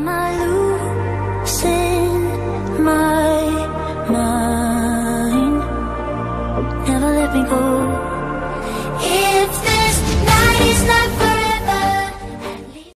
Am I losing my mind? Never let me go.